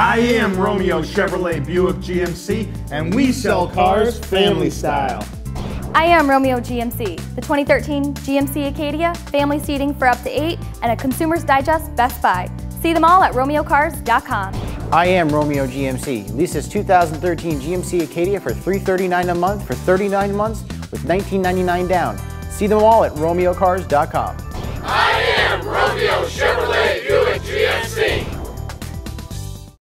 I am Romeo Chevrolet Buick GMC, and we sell cars family style. I am Romeo GMC, the 2013 GMC Acadia, family seating for up to eight, and a Consumer's Digest Best Buy. See them all at romeocars.com. I am Romeo GMC. Leases 2013 GMC Acadia for $339 a month for 39 months with $19.99 down. See them all at romeocars.com.